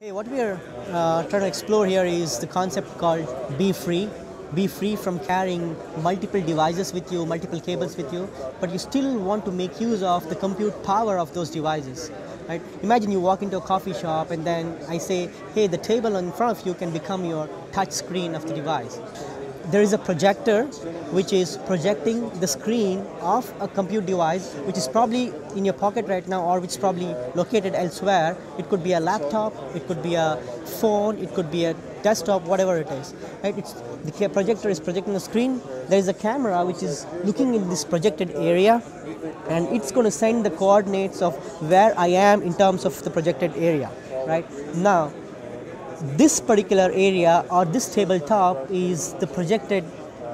Hey, what we are uh, trying to explore here is the concept called be free. Be free from carrying multiple devices with you, multiple cables with you, but you still want to make use of the compute power of those devices. Right? Imagine you walk into a coffee shop and then I say, hey, the table in front of you can become your touch screen of the device there is a projector which is projecting the screen of a compute device which is probably in your pocket right now or which is probably located elsewhere. It could be a laptop, it could be a phone, it could be a desktop, whatever it is. Right? It's, the projector is projecting the screen. There is a camera which is looking in this projected area and it's going to send the coordinates of where I am in terms of the projected area. Right now, this particular area or this tabletop is the projected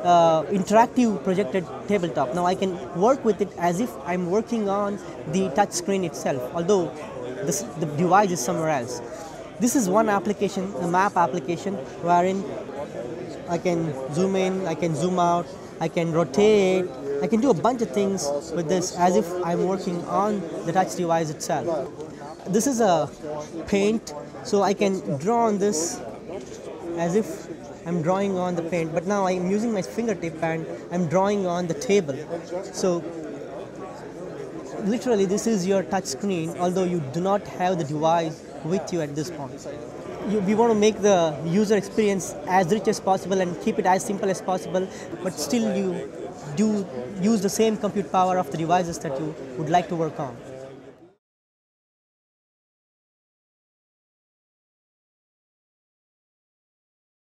uh, interactive projected tabletop. Now I can work with it as if I'm working on the touch screen itself, although this, the device is somewhere else. This is one application, the map application, wherein I can zoom in, I can zoom out, I can rotate, I can do a bunch of things with this as if I'm working on the touch device itself. This is a paint so I can draw on this as if I'm drawing on the paint. But now I'm using my fingertip and I'm drawing on the table. So literally this is your touch screen although you do not have the device with you at this point. You, we want to make the user experience as rich as possible and keep it as simple as possible but still you do use the same compute power of the devices that you would like to work on